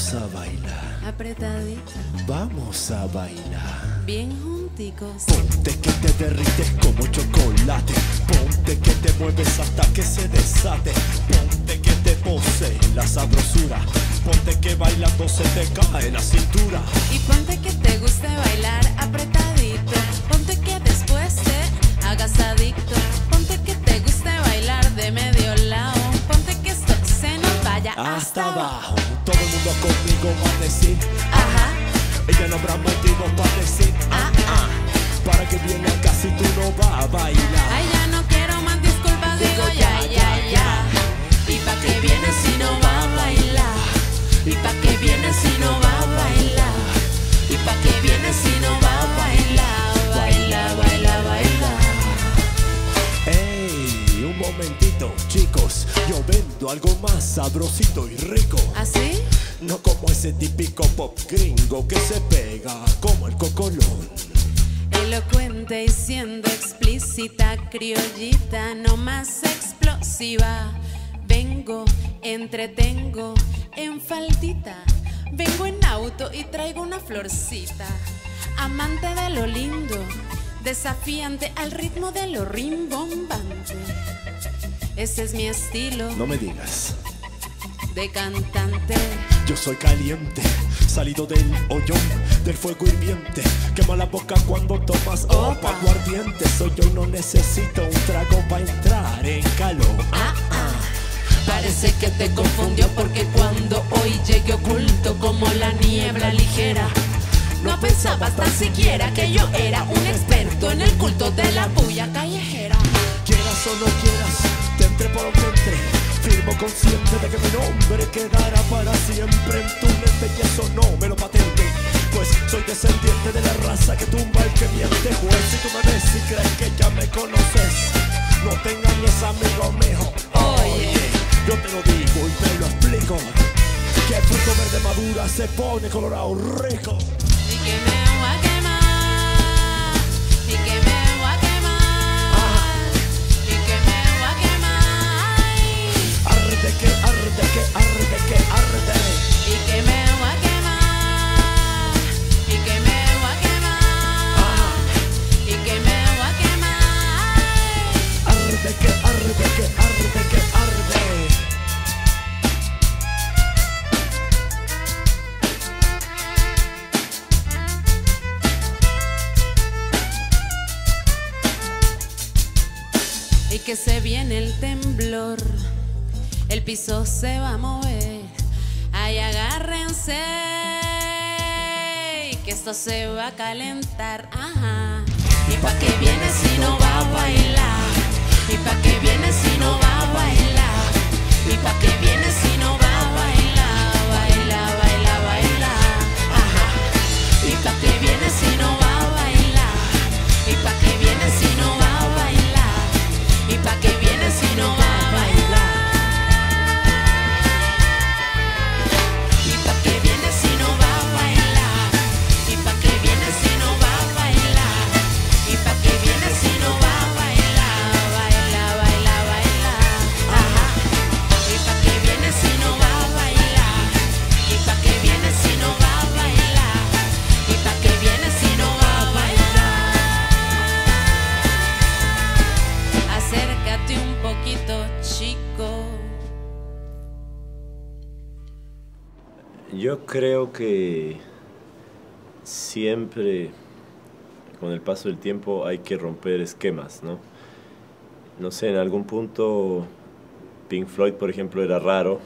vamos a bailar, apretadito. vamos a bailar. Bien junticos. Ponte que te derrites como chocolate. Ponte que te mueves hasta que se desate. Ponte que te posee la sabrosura. Ponte que bailando se te cae la cintura. Y ponte que te guste bailar apretadito. Sabrosito y rico. ¿Así? No como ese típico pop gringo que se pega como el cocolón. Elocuente y siendo explícita, criollita, no más explosiva. Vengo, entretengo en faldita. Vengo en auto y traigo una florcita. Amante de lo lindo, desafiante al ritmo de lo rimbombante. Ese es mi estilo No me digas, de cantante. yo soy caliente, salido del hoyón, del fuego hirviente. Quema la boca cuando tomas Opa. aguardiente. Soy yo, no necesito un trago para entrar en calor. Ah, ah. Parece que te confundió porque cuando hoy llegué oculto como la niebla ligera, no pensabas tan siquiera que yo era un experto en el culto de la bulla callejera. Quieras o no quieras, te entre por donde entre. Firmo consciente de que mi nombre quedará para siempre en tu mente y eso no me lo patente. Pues soy descendiente de la raza que tumba el que miente. Juez, si tú me ves y crees que ya me conoces, no te engañes, amigo mío. Oye. yo te lo digo y te lo explico. Que el fruto verde madura se pone colorado rico. Y que que se viene el temblor, el piso se va a mover. Ay, agárrense, que esto se va a calentar. Ajá. ¿Y pa' qué viene si no va a bailar? ¿Y pa' qué viene si no va a siempre con el paso del tiempo hay que romper esquemas, ¿no? No sé, en algún punto Pink Floyd, por ejemplo, era raro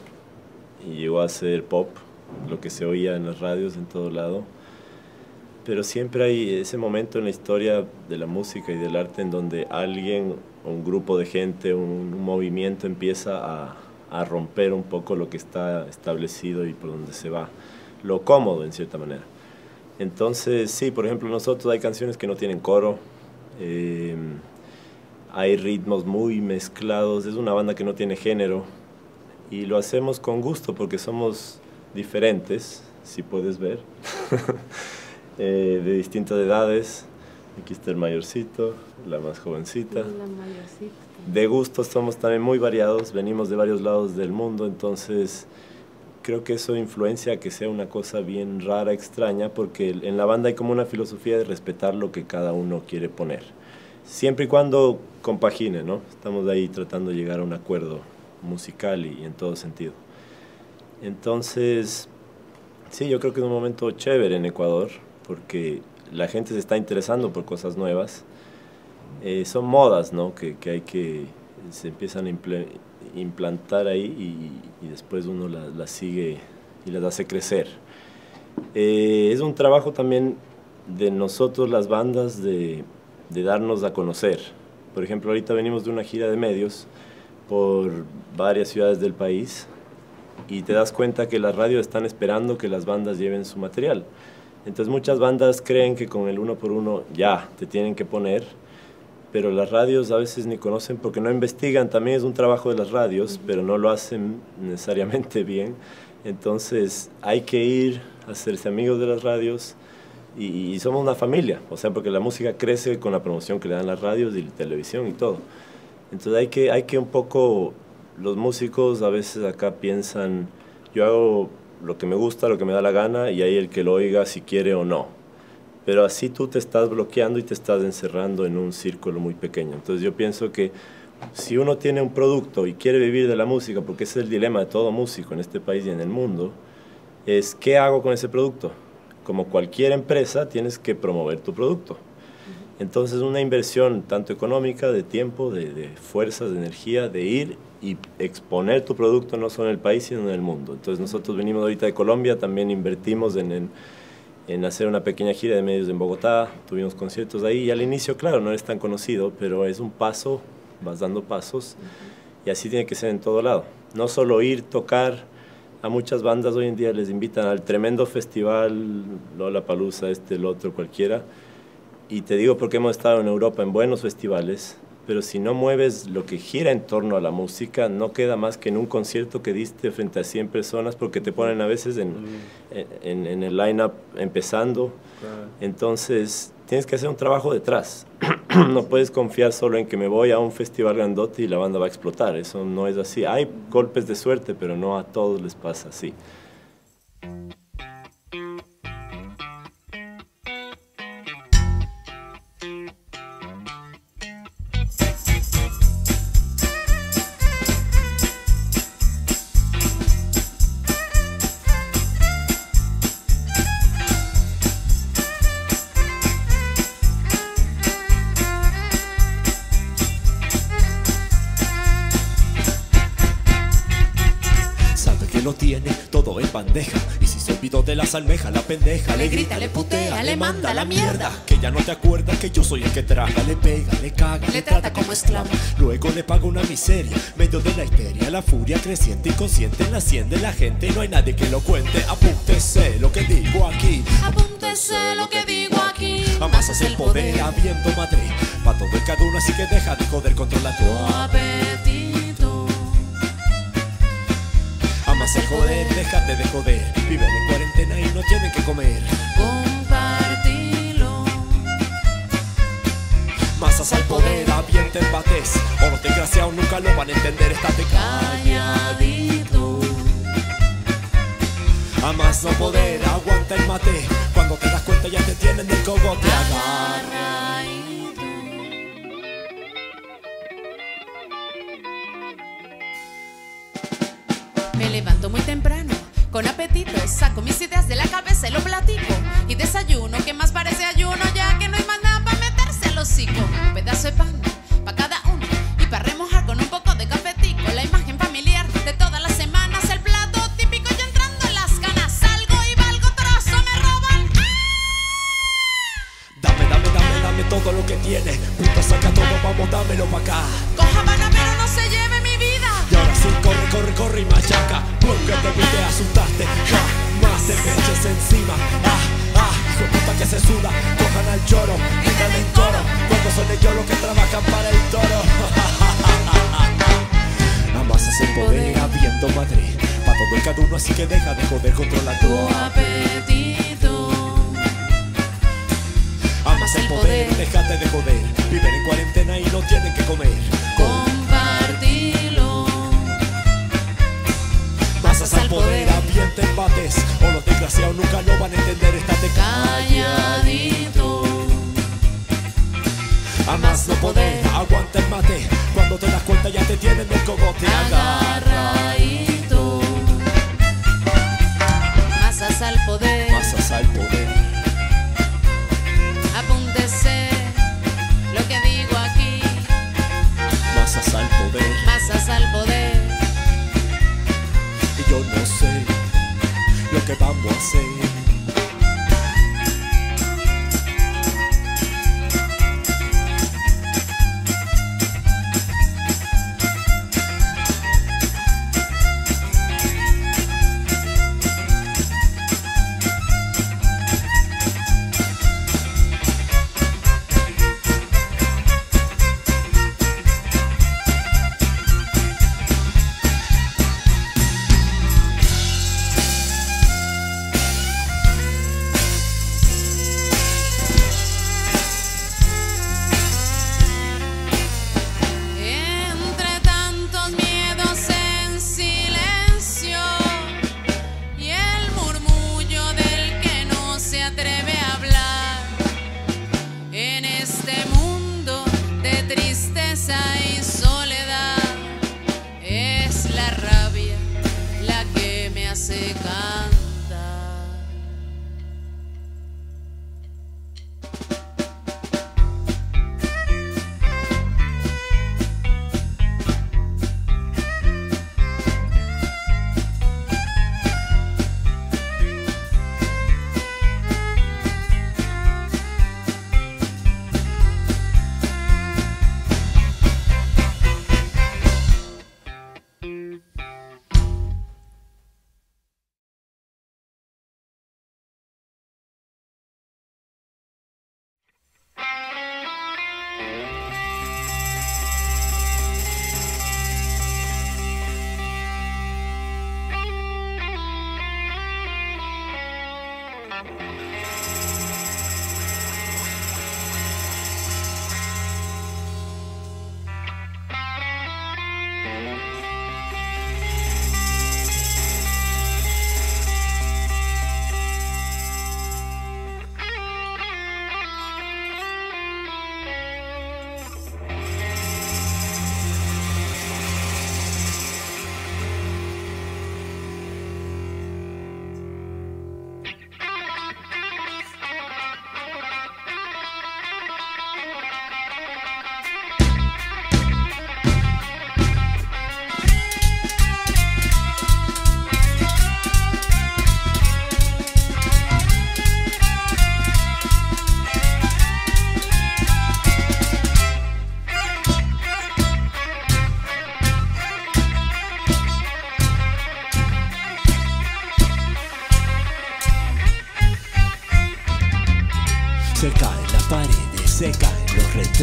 y llegó a ser pop, lo que se oía en las radios en todo lado. Pero siempre hay ese momento en la historia de la música y del arte en donde alguien, un grupo de gente, un, movimiento empieza a romper un poco lo que está establecido y por donde se va, lo cómodo en cierta manera. Entonces, sí, por ejemplo, nosotros hay canciones que no tienen coro, eh, hay ritmos muy mezclados, es una banda que no tiene género y lo hacemos con gusto porque somos diferentes, si puedes ver, eh, de distintas edades, Aquí está el mayorcito, la más jovencita. La mayorcita. De gustos somos también muy variados, venimos de varios lados del mundo, entonces creo que eso influencia a que sea una cosa bien rara, extraña, porque en la banda hay como una filosofía de respetar lo que cada uno quiere poner. Siempre y cuando compagine, ¿no? Estamos ahí tratando de llegar a un acuerdo musical y, en todo sentido. Entonces, sí, yo creo que es un momento chévere en Ecuador, porque la gente se está interesando por cosas nuevas. Eh, son modas, ¿no? Que, que hay que, se empiezan a implantar ahí y, después uno las sigue y las hace crecer. Eh, es un trabajo también de nosotros las bandas de, de, darnos a conocer. Por ejemplo, ahorita venimos de una gira de medios por varias ciudades del país y te das cuenta que las radios están esperando que las bandas lleven su material. Entonces muchas bandas creen que con el uno por uno ya te tienen que poner pero las radios a veces ni conocen porque no investigan, también es un trabajo de las radios, pero no lo hacen necesariamente bien. Entonces hay que ir a hacerse amigos de las radios y, somos una familia, o sea, porque la música crece con la promoción que le dan las radios y la televisión y todo. Entonces hay que, hay que un poco, los músicos a veces acá piensan, yo hago lo que me gusta, lo que me da la gana y hay el que lo oiga si quiere o no pero así tú te estás bloqueando y te estás encerrando en un círculo muy pequeño. Entonces yo pienso que si uno tiene un producto y quiere vivir de la música, porque ese es el dilema de todo músico en este país y en el mundo, es ¿qué hago con ese producto? Como cualquier empresa, tienes que promover tu producto. Entonces una inversión tanto económica, de tiempo, de, de, fuerzas, de energía, de ir y exponer tu producto no solo en el país, sino en el mundo. Entonces nosotros venimos ahorita de Colombia, también invertimos en, en en hacer una pequeña gira de medios en Bogotá, tuvimos conciertos ahí. Y al inicio, claro, no eres tan conocido, pero es un paso, vas dando pasos. Y así tiene que ser en todo lado. No solo ir, tocar, a muchas bandas hoy en día les invitan al tremendo festival, Lola Palusa, este, el otro, cualquiera, y te digo porque hemos estado en Europa en buenos festivales, pero si no mueves lo que gira en torno a la música, no queda más que en un concierto que diste frente a 100 personas, porque te ponen a veces en, en, en, el line-up empezando. Entonces, tienes que hacer un trabajo detrás. no puedes confiar solo en que me voy a un festival grandote y la banda va a explotar. Eso no es así. Hay golpes de suerte, pero no a todos les pasa así. Almeja, la pendeja le grita, le putea, le manda la mierda. Que ya no te acuerdas que yo soy el que traga, le pega, le caga, le trata como esclava. Luego le paga una miseria, medio de la histeria, la furia creciente, inconsciente, naciente la gente y no hay nadie que lo cuente. Apúntese lo que digo aquí, apúntese lo que digo aquí. Amasas el poder, habiendo Madrid, pa' todo el cada uno, así que deja de joder, controla tu apetito. Amas el joder, déjate de joder, vive en cuarentena y no tienen que comer. Compartilo. Masas al poder, avienta empates. O los desgraciados nunca lo van a entender, estate calladito. Amas no poder, aguanta el mate. Cuando te das cuenta ya te tienen del cogote. Agarradito. Me levanto muy con apetito saco mis ideas de la cabeza y lo platico. Y desayuno, que más parece ayuno, ya que no hay más nada para meterse al hocico. Un pedazo de pan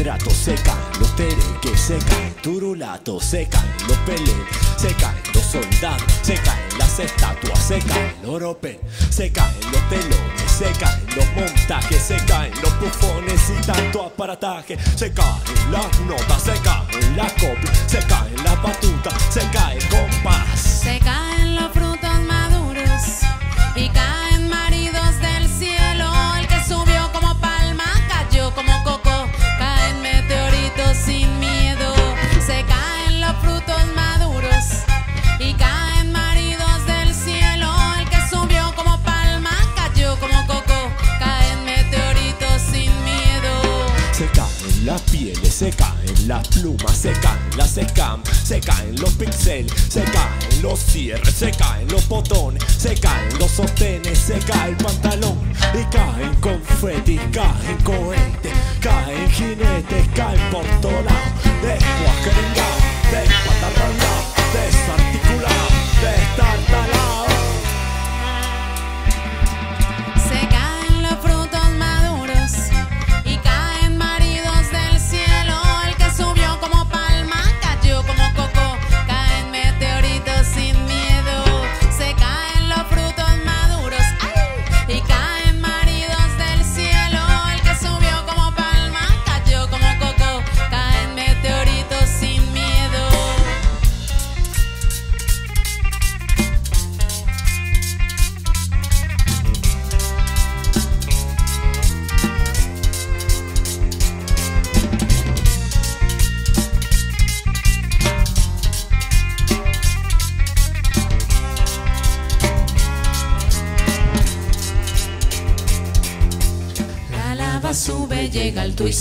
Cerato seca, los tere que secan, turulato secan, los pele secan, los soldados secan, las estatuas secan, el oropen secan, los telones secan, los montajes secan, los bufones y tanto aparataje secan, las notas secan, la copla secan, la batuta secan, el compás secan. se caen las plumas, se caen las secam, se caen los pixeles, se caen los cierres, se caen los botones, se caen los sostenes, se cae el pantalón y caen confetis, caen cohetes, caen jinetes, caen por todos lados, desguajeringao, despatarrangao, desarticulado, destarrangao.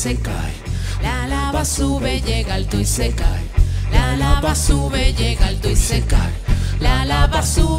Se. La lava sube, llega alto y se cae. La lava sube, llega alto y se cae. La lava sube,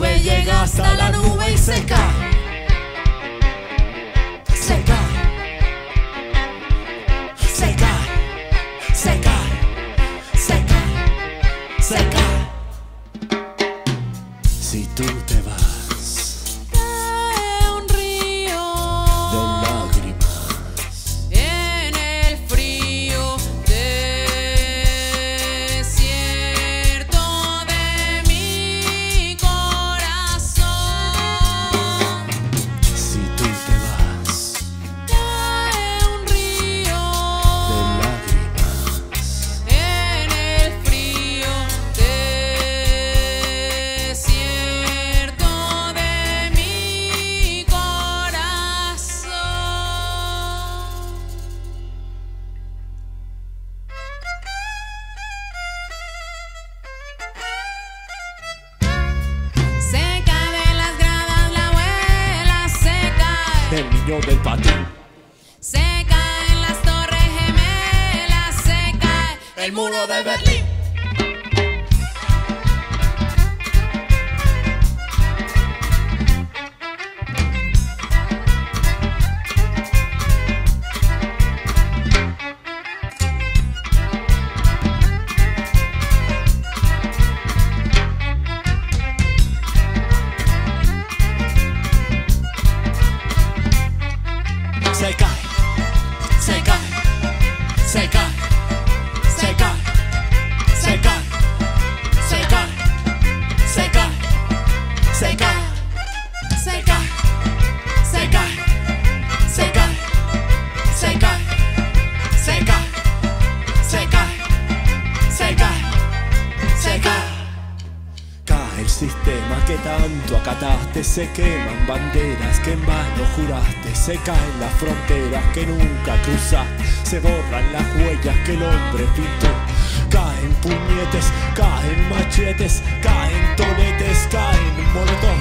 tanto acataste, se queman banderas que en vano juraste, se caen las fronteras que nunca cruzaste, se borran las huellas que el hombre pintó. Caen puñetes, caen machetes, caen toletes, caen molotov,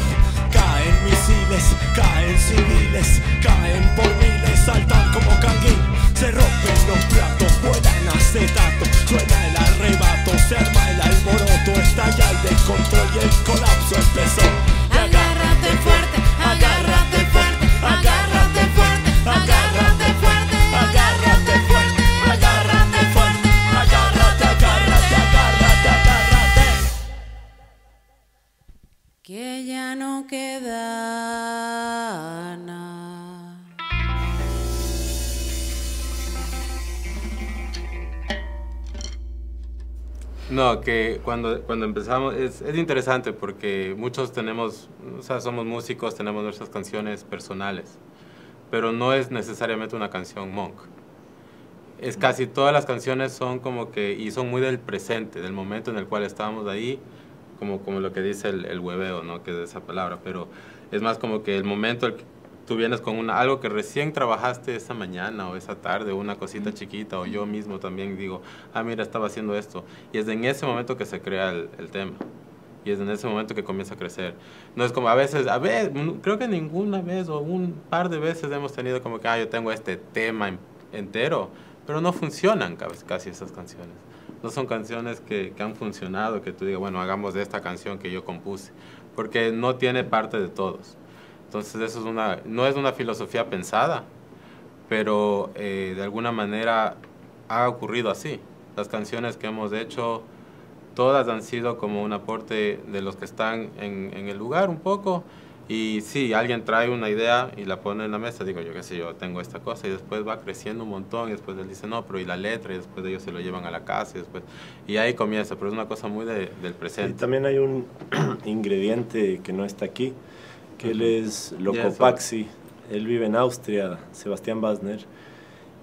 caen misiles, caen civiles, caen por miles, saltan como canguín, se rompen los platos, vuelan acetato, suena el arrebato, se arma el alboroto, estalla el descontrol y el colapso empezó. Agárrate fuerte, agárrate fuerte, agárrate fuerte, agárrate fuerte, agárrate fuerte, agárrate fuerte, agárrate, agárrate, agárrate, agárrate. que ya no queda No, que cuando, cuando empezamos es, es interesante porque muchos tenemos, o sea, somos músicos, tenemos nuestras canciones personales, pero no es necesariamente una canción monk. Es casi todas las canciones son como que, y son muy del presente, del momento en el cual estábamos ahí, como, como lo que dice el, el hueveo, ¿no? Que es esa palabra, pero es más como que el momento el tú vienes con una, algo que recién trabajaste esa mañana o esa tarde, una cosita chiquita, o yo mismo también digo, ah, mira, estaba haciendo esto. Y es en ese momento que se crea el, el tema. Y es en ese momento que comienza a crecer. No es como a veces, a ver, creo que ninguna vez o un par de veces hemos tenido como que, ah, yo tengo este tema en- entero, pero no funcionan ca- casi esas canciones. No son canciones que, que han funcionado, que tú digas, bueno, hagamos de esta canción que yo compuse, porque no tiene parte de todos. Entonces eso es una, no es una filosofía pensada, pero eh, de alguna manera ha ocurrido así. Las canciones que hemos hecho, todas han sido como un aporte de los que están en, el lugar un poco. Y sí, alguien trae una idea y la pone en la mesa, digo yo qué sé, yo tengo esta cosa y después va creciendo un montón y después él dice, no, pero y la letra y después ellos se lo llevan a la casa y después... Y ahí comienza, pero es una cosa muy de- del Y presente. también hay un ingrediente que no está aquí, que él es Locopaxi. Él vive en Austria, Sebastián Basner.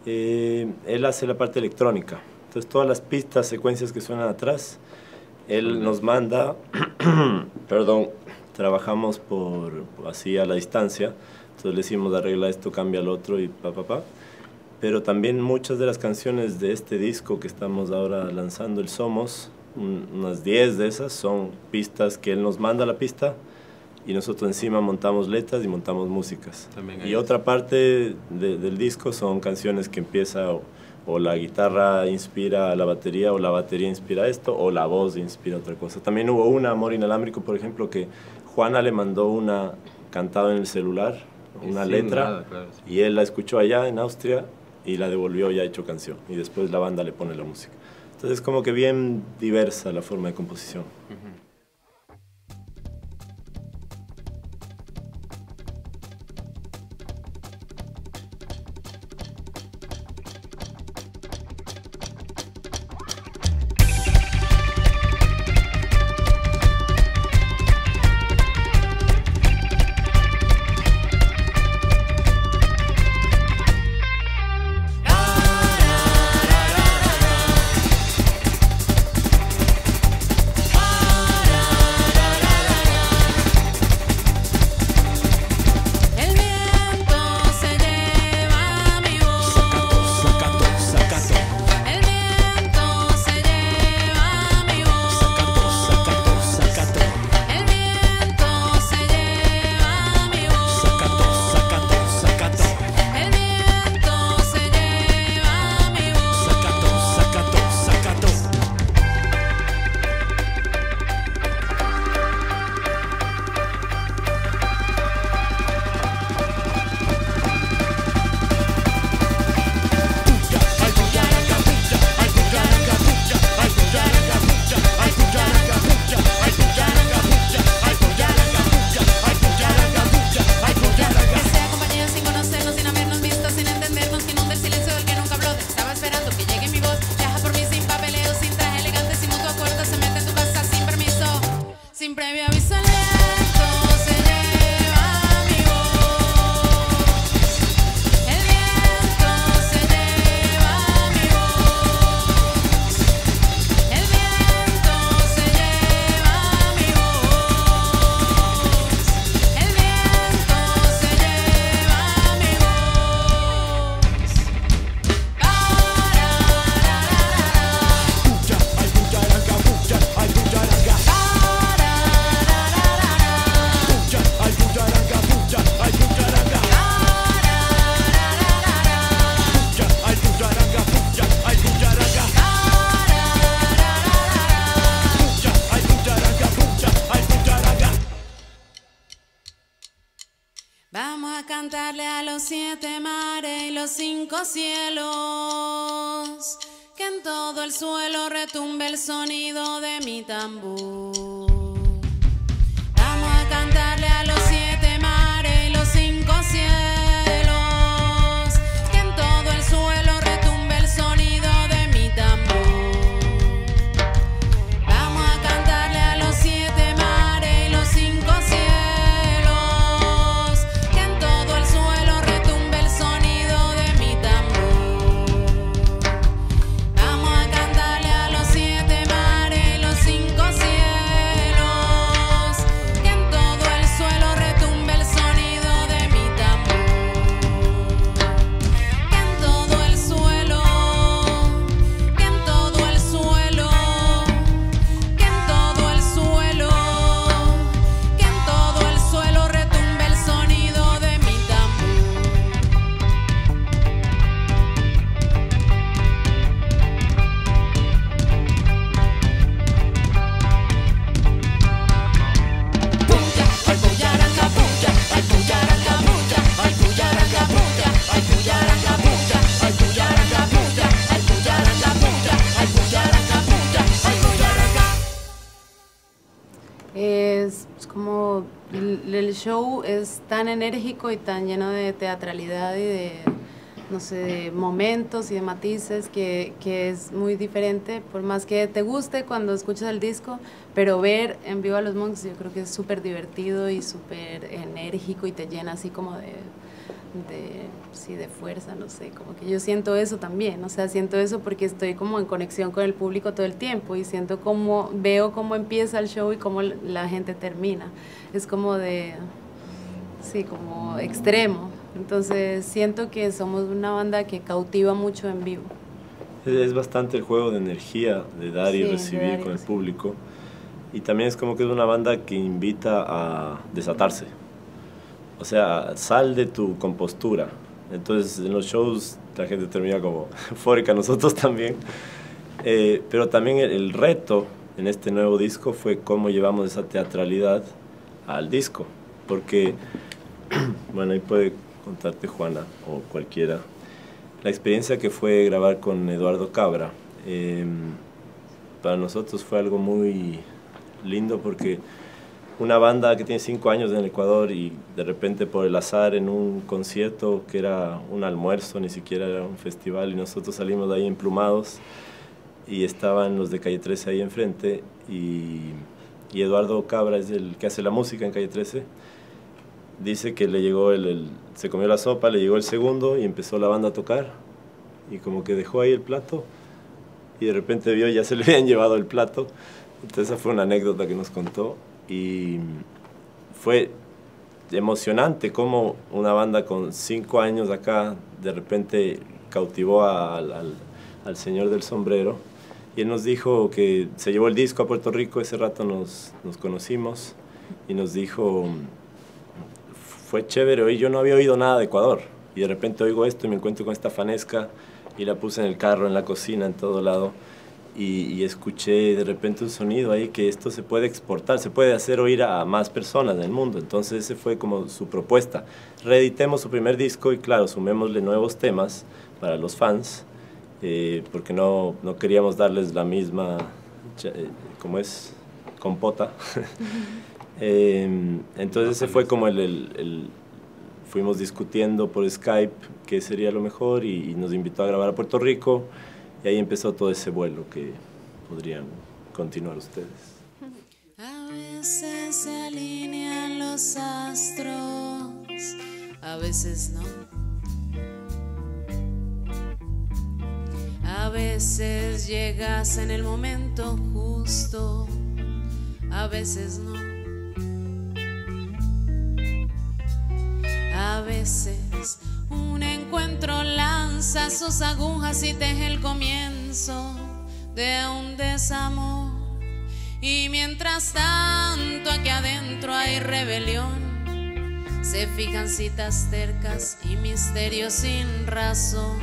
Eh, él hace la parte electrónica. Entonces todas las pistas, secuencias que suenan atrás, él nos manda, perdón, trabajamos por así a la distancia. Entonces le decimos arregla esto, cambia el otro y pa pa pa. Pero también muchas de las canciones de este disco que estamos ahora lanzando, el Somos, un- unas 10 de esas son pistas que él nos manda la pista y nosotros encima montamos letras y montamos músicas. Y otra parte de- del disco son canciones que empieza o, o la guitarra inspira a la batería o la batería inspira esto o la voz inspira otra cosa. También hubo una, Amor Inalámbrico, por ejemplo, que Juana le mandó una cantada en el celular, una Sin letra, nada, claro, sí. y él la escuchó allá en Austria y la devolvió ya hecho canción. Y después la banda le pone la música. Entonces como que bien diversa la forma de composición. El Vamos a cantarle a los siete mares y los cinco cielos, que en todo el suelo retumbe el sonido de mi tambor. Es es como el, el show es tan enérgico y tan lleno de teatralidad y de, no sé, de momentos y de matices que, que es muy diferente, por más que te guste cuando escuchas el disco, pero ver en vivo a los Monks yo creo que es súper divertido y súper enérgico y te llena así como de, de, sí, de fuerza, no sé, como que yo siento eso también, o sea, siento eso porque estoy como en conexión con el público todo el tiempo y siento como, veo cómo empieza el show y cómo la gente termina, es como de, sí, como extremo, entonces siento que somos una banda que cautiva mucho en vivo. Es- bastante el juego de energía, de dar Sí, y recibir dar y con el público. y también es como que es una banda que invita a desatarse. O sea, sal de tu compostura. Entonces en los shows la gente termina como eufórica, nosotros también. Eh, pero también el, el, reto en este nuevo disco fue cómo llevamos esa teatralidad al disco. Porque, bueno, ahí puede contarte Juana o cualquiera, la experiencia que fue grabar con Eduardo Cabra. Eh, para nosotros fue algo muy lindo porque una banda que tiene cinco años en el Ecuador y de repente por el azar en un concierto que era un almuerzo, ni siquiera era un festival y nosotros salimos de ahí emplumados y estaban los de Calle 13 ahí enfrente y, Eduardo Cabra es el que hace la música en Calle 13 dice que le llegó el, se comió la sopa, le llegó el segundo y empezó la banda a tocar y como que dejó ahí el plato y de repente vio ya se le habían llevado el plato. Entonces esa fue una anécdota que nos contó y fue emocionante cómo una banda con cinco años acá de repente cautivó al, al, al, señor del sombrero. Y él nos dijo que se llevó el disco a Puerto Rico, ese rato nos, nos conocimos y nos dijo, fue chévere, hoy yo no había oído nada de Ecuador y de repente oigo esto y me encuentro con esta fanesca y la puse en el carro, en la cocina, en todo lado y, y, escuché de repente un sonido ahí que esto se puede exportar, se puede hacer oír a más personas del mundo. Entonces ese fue como su propuesta. Reeditemos su primer disco y claro, sumémosle nuevos temas para los fans, eh, porque no, no, queríamos darles la misma, eh, como es, compota. eh, entonces ese fue como el, el, fuimos discutiendo por Skype qué sería lo mejor y nos invitó a grabar a Puerto Rico. Y ahí empezó todo ese vuelo que podrían continuar ustedes. A veces se alinean los astros, a veces no. A veces llegas en el momento justo, a veces no. A veces un lanza sus agujas y teje el comienzo de un desamor. Y mientras tanto aquí adentro hay rebelión, se fijan citas tercas y misterios sin razón.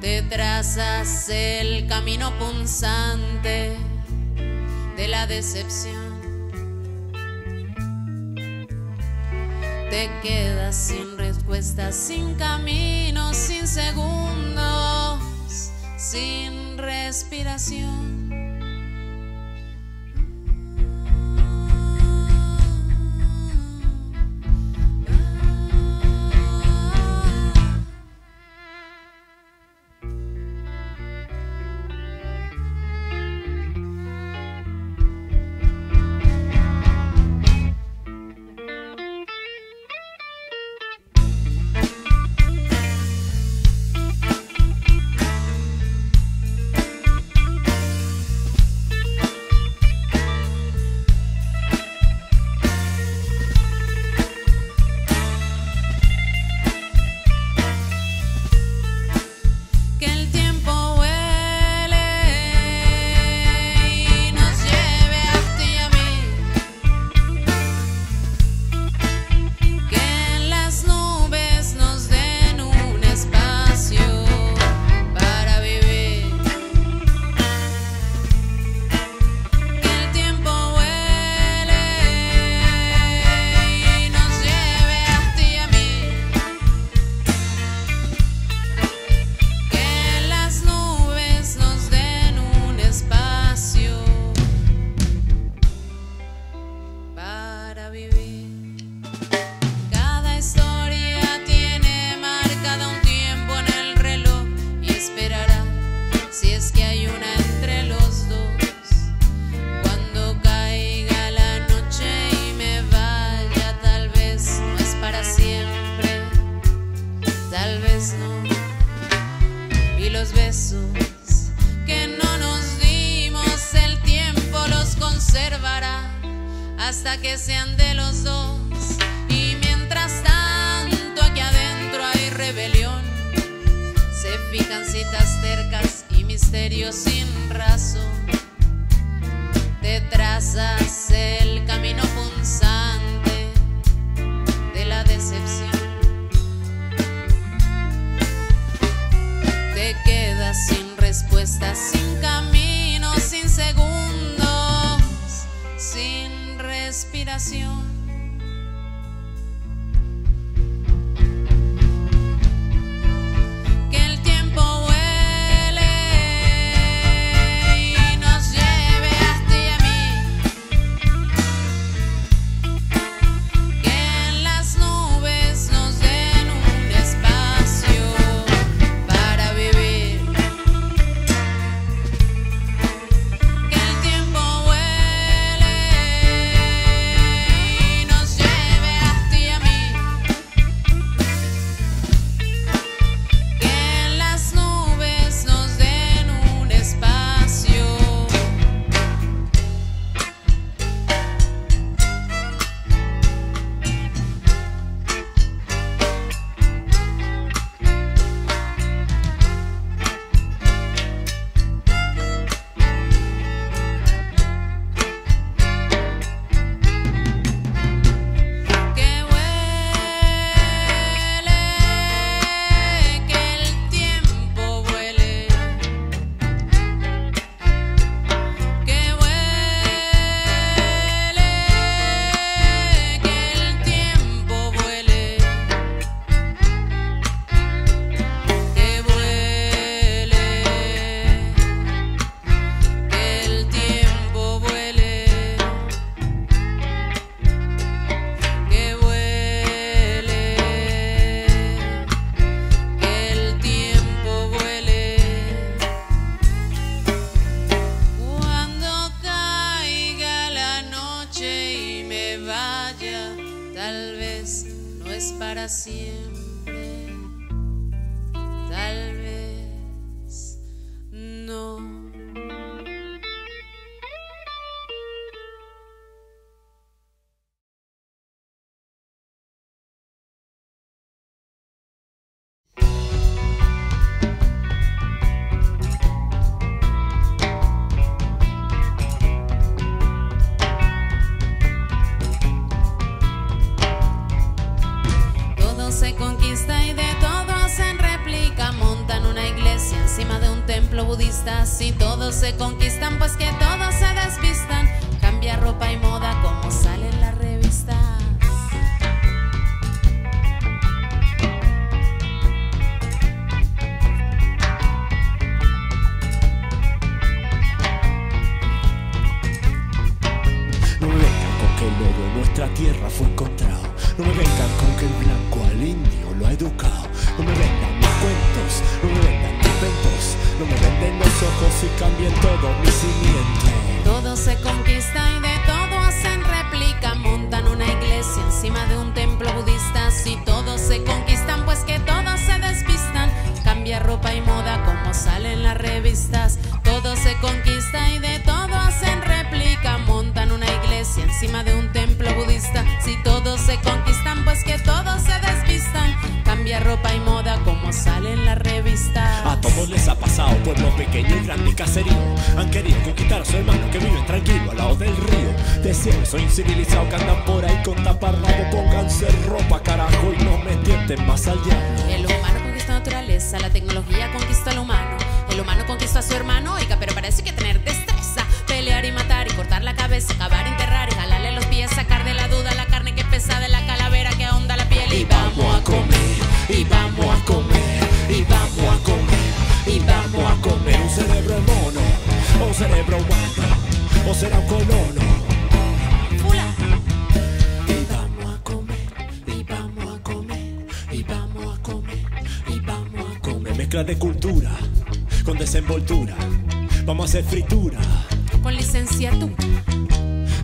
Te trazas el camino punzante de la decepción. Te quedas sin respuestas, sin camino, sin segundos, sin respiración. Se fijan citas tercas y misterios sin razón. te trazas el camino punzante de la decepción. Te quedas sin respuestas, sin camino, sin segundos, sin respiración. Pues que todos se desvistan. Cambia ropa y moda como sale en la revista. No me vengan con que el oro en nuestra tierra fue encontrado. No me vengan con que el blanco al indio lo ha educado. No me vengan mis cuentos, no me vengan. No me venden los ojos y cambien todo mi cimiento. Todo se conquista y de todo hacen réplica. Montan una iglesia encima de un templo budista. Si todos se conquistan, pues que todos se despistan. Cambia ropa y moda como sale en las revistas. Todo se conquista y de todo hacen réplica. Montan una iglesia encima de un templo budista. Si todos se conquistan, pues que todos se despistan. Cambia ropa y moda como sale en las revistas. A todos les ha pasado, pueblo pequeño y grande y caserío. Han querido conquistar a su hermano que vive tranquilo al lado del río. Deseos o incivilizados que andan por ahí con taparrabo. Pónganse ropa, carajo, y no me tienten más al diablo. El humano conquista la naturaleza, la tecnología conquista al humano. El humano conquista a su hermano, oiga, pero parece que tener destreza. Pelear y matar y cortar la cabeza, cavar, enterrar y jalarle los pies, sacar de la duda la carne que pesa de la calavera que ahonda la piel. Y vamos a comer, y vamos a comer, será un colono. Fula. Y vamos a comer, y vamos a comer, y vamos a comer, y vamos a comer. Mezcla de cultura con desenvoltura. Vamos a hacer fritura. Con licenciatura.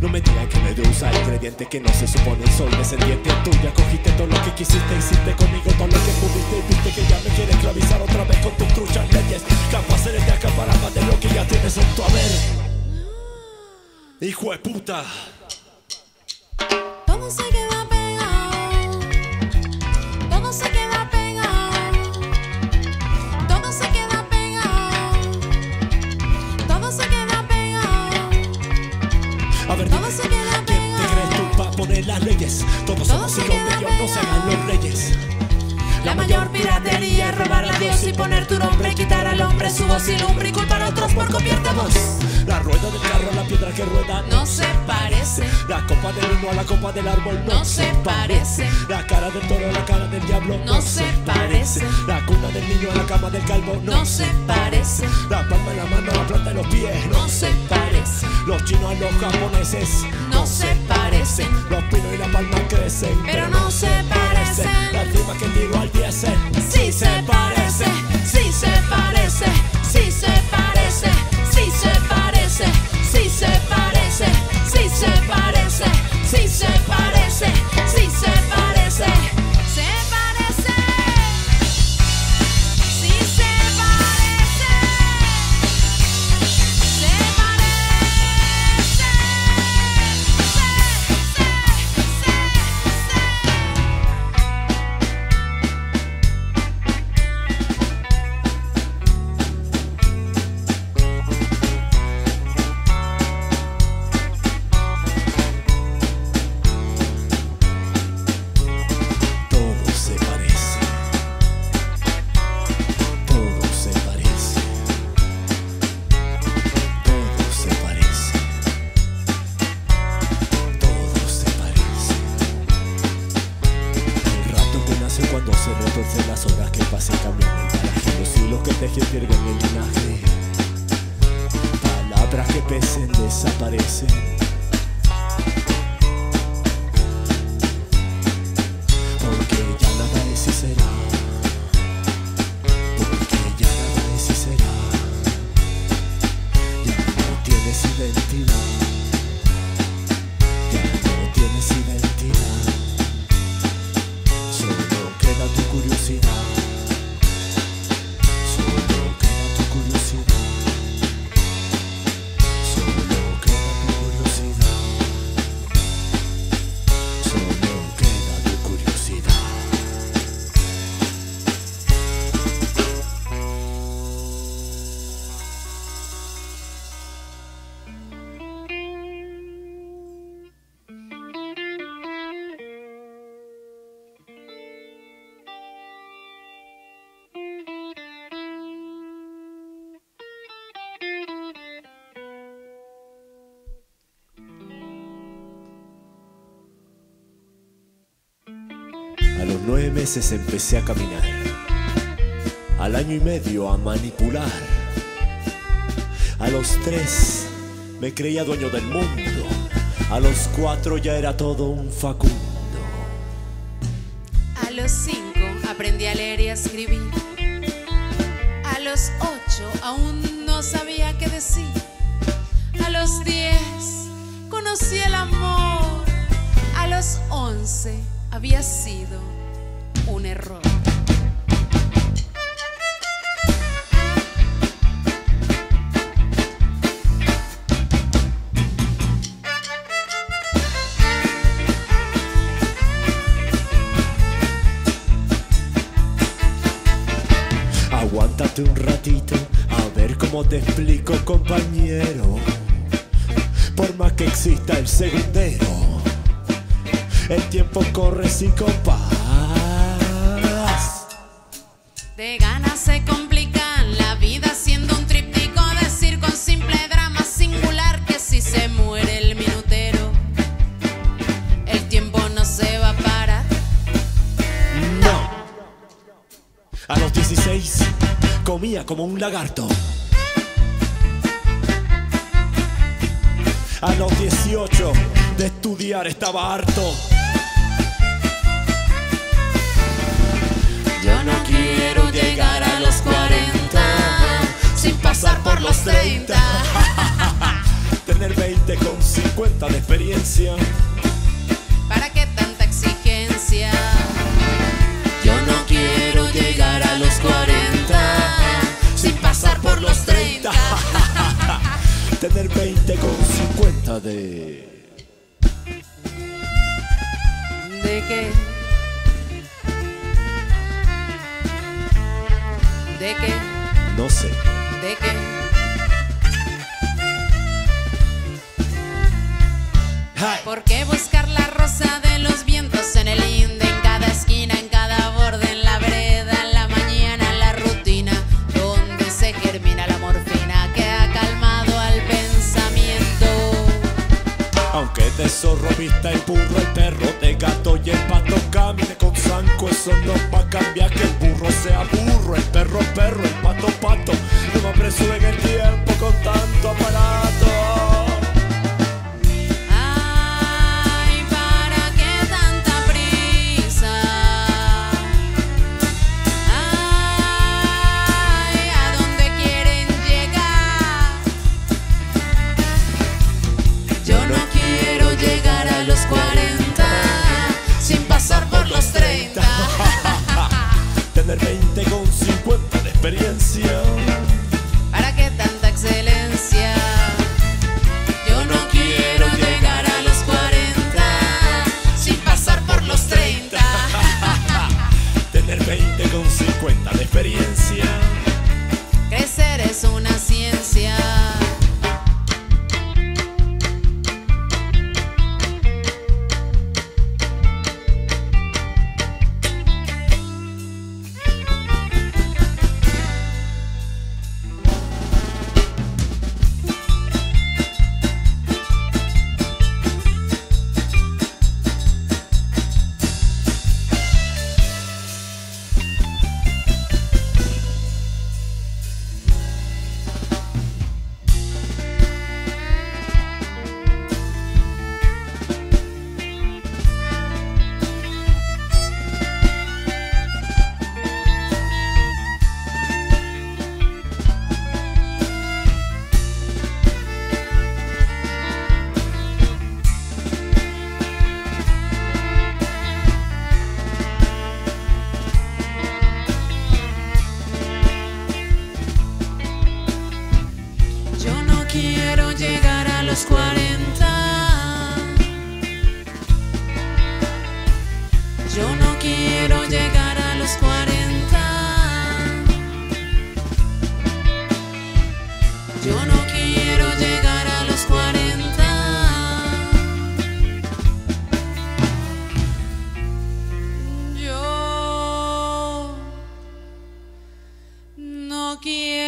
No me digas que medusa, ingrediente que no se supone soy descendiente tuya. Cogiste todo lo que quisiste, hiciste conmigo todo lo que pudiste y viste que ya me quieres esclavizar otra vez con tus truchas leyes. Capaces de acaparar más de lo que ya tienes en tu haber. Hijo de puta. Todo se queda pegado. Todo se queda pegado. Todo se queda pegado. Todo se queda pegado. A ver, Todo se queda ¿quién te pegado. crees tú para poner las leyes? Todos Todo somos se hijos de Dios, no se hagan los reyes. La mayor piratería es robarle a Dios y poner tu nombre, quitar al hombre su voz y lumbre y culpar a otros por copiarte a vos. La rueda del carro a la piedra que rueda No se parece, La copa del vino a la copa del árbol no, No se parece. La cara del toro a la cara del diablo No se parece. La cuna del niño a la cama del calvo no, no se parece, La palma en la mano a la planta de los pies no, no se parece, Los chinos a los japoneses no se parecen. Los no meses empecé a caminar. Al año y medio a manipular. A los tres me creía dueño del mundo. A los cuatro ya era todo un facundo. A los cinco aprendí a leer y a escribir. A los ocho aún no sabía qué decir. A los diez conocí el amor. A los once había sido un error. Aguántate un ratito, a ver cómo te explico, compañero. Por más que exista el segundero, el tiempo corre sin compás. Lagarto. A los 18 de estudiar estaba harto. Yo no quiero llegar a los 40 sin pasar por los 30. Tener 20 con 50 de experiencia. tener 20 con 50 de... ¿De qué? ¿De qué? No sé. ¿De qué? Buscar la rosa de los vientos en el índice? Que de zorro vista y burro, el perro de gato y el pato camine con zanco. Eso no va a cambiar que el burro sea burro, el perro perro, el pato pato. No me apresure en el que